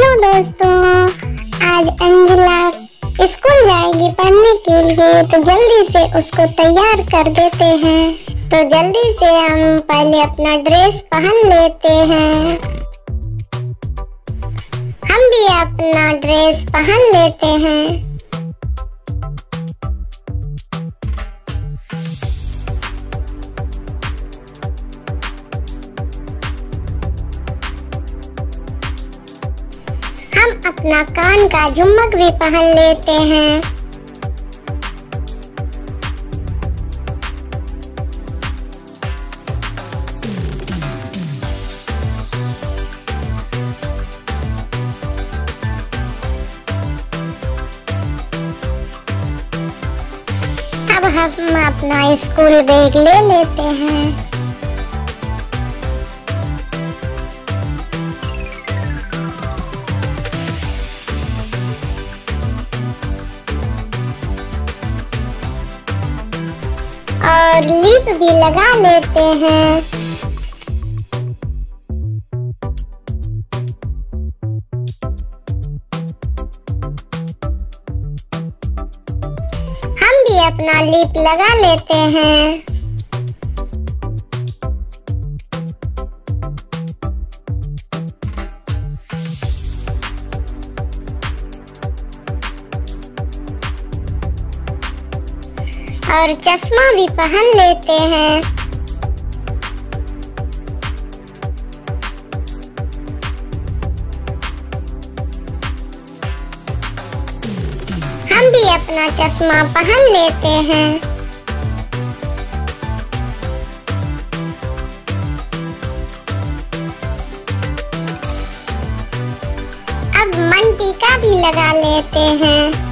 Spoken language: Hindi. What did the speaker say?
दोस्तों, आज अंजला स्कूल जाएगी पढ़ने के लिए तो जल्दी से उसको तैयार कर देते हैं। तो जल्दी से हम पहले अपना ड्रेस पहन लेते हैं। हम भी अपना ड्रेस पहन लेते हैं। अपना कान का झुमक भी पहन लेते हैं। अब हम अपना स्कूल बैग ले लेते हैं। और लिप भी लगा लेते हैं। हम भी अपना लिप लगा लेते हैं। और चश्मा भी पहन लेते हैं। हम भी अपना चश्मा पहन लेते हैं। अब मन टीका भी लगा लेते हैं।